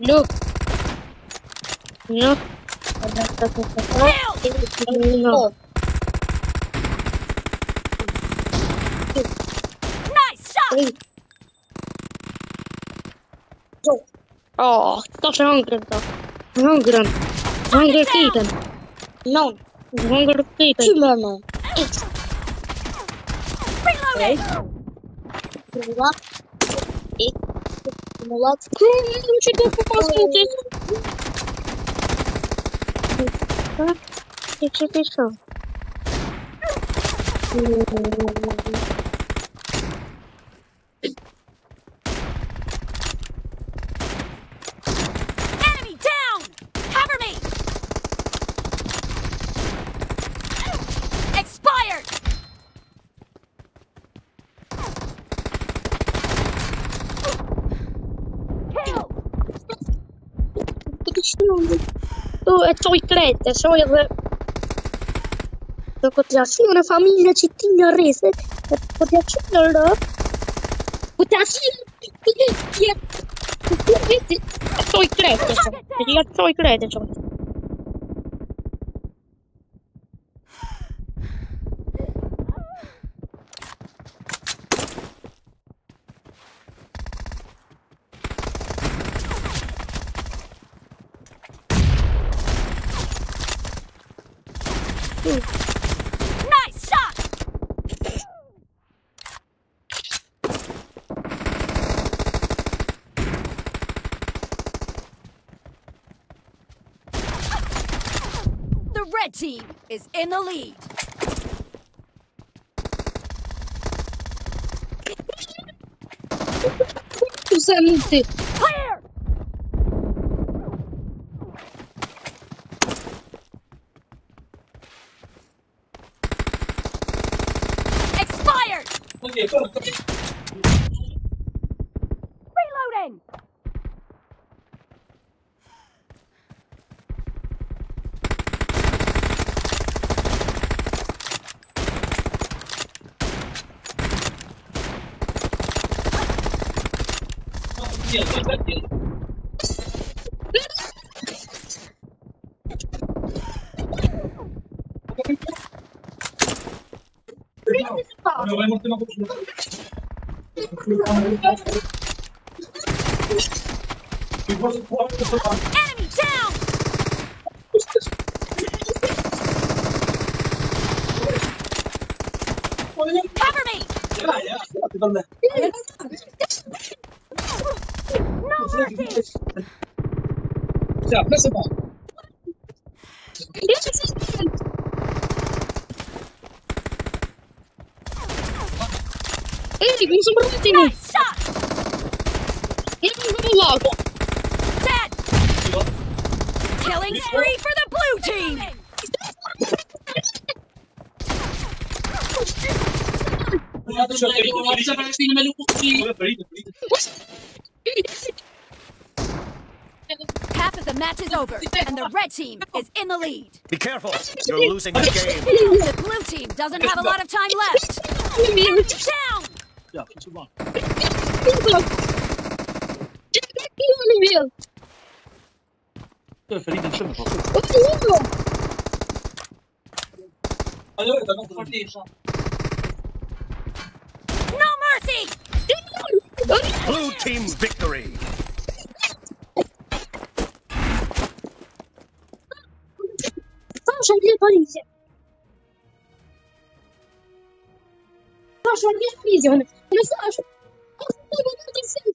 Look. No. no. Nice shot. Oh, toch honger toch. Hunger. Honger keten. No. Honger keten. Killer man. Reloading. Молодцы. Ну, что-то попал, Ты что пришел? To je tvoj krete, šo je ve... Da potrjašim në familje që ti në rese, da potrjašim në rë... Potrjašim në rë... Ti je... Ti je... Ti je... Ti je... Ti je... Ti je... Ti je... Ti je... Ti je... Ti je... Ti nice shot! The red team is in the lead. Clear! Reloading! Нет, нет, нет. Enemy down! Cover me! Not worth! Yeah, press it. Эй! Killing spree for the blue team! Half of the match is over, and the red team is in the lead. Be careful, you're losing the game. The blue team doesn't have a lot of time left. Down! No mercy! Blue team victory! нашого є У нас наш. Ах, ти мене ти сім